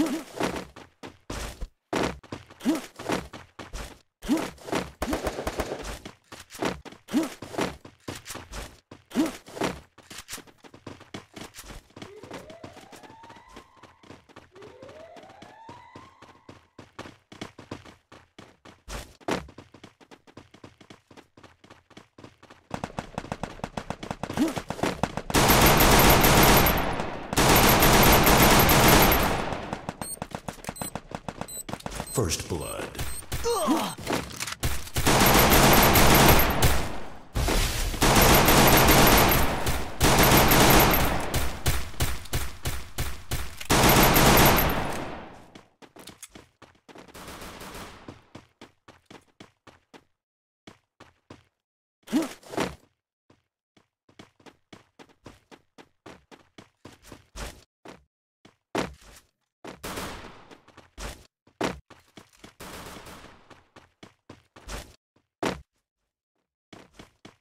Huh? First Blood.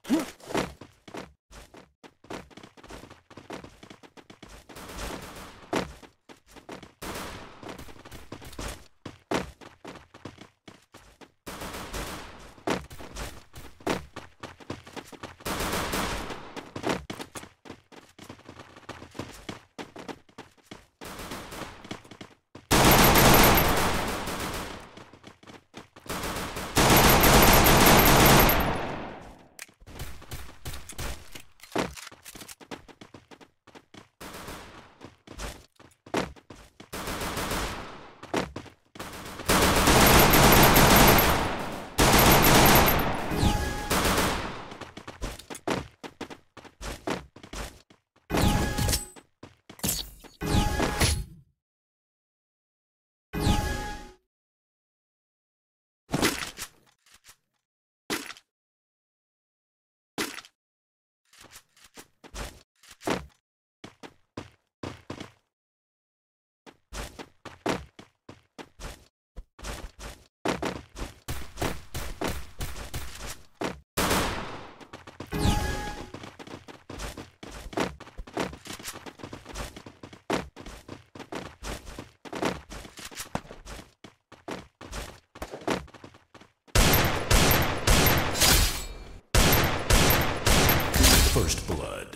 Huh? First Blood.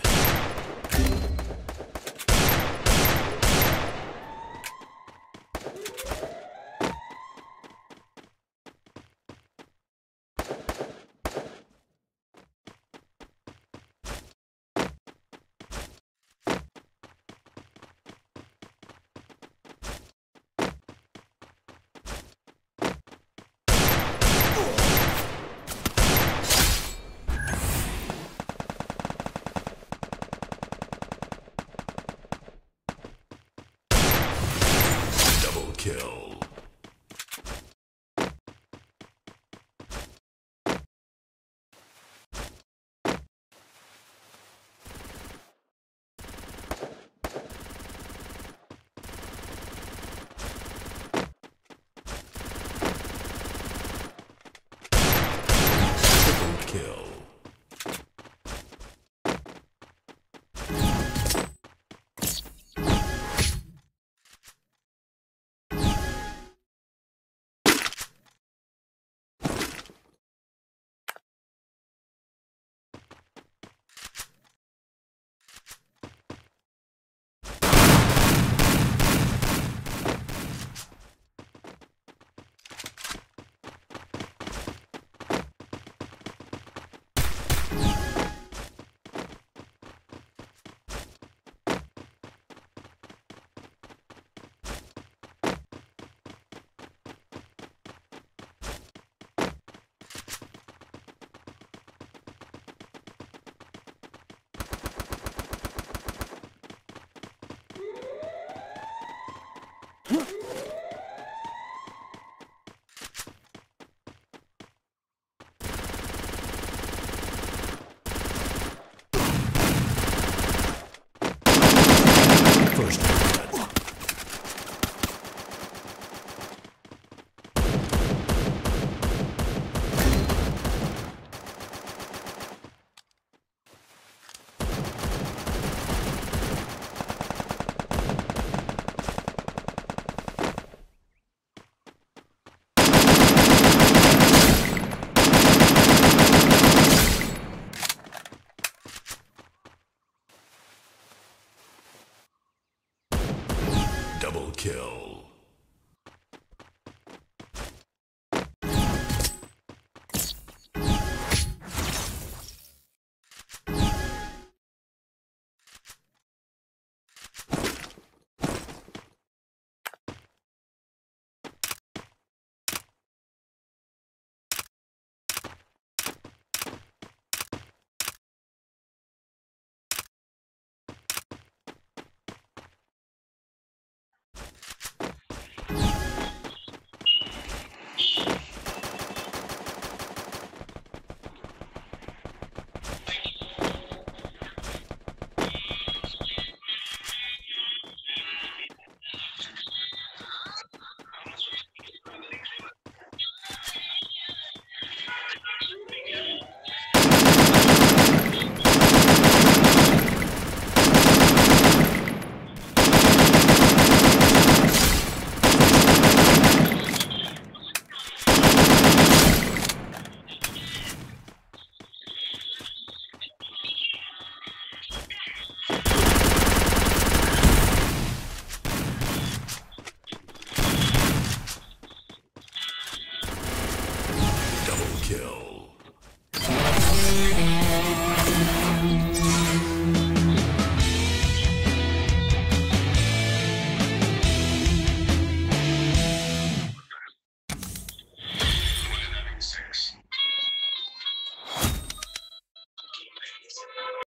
kill.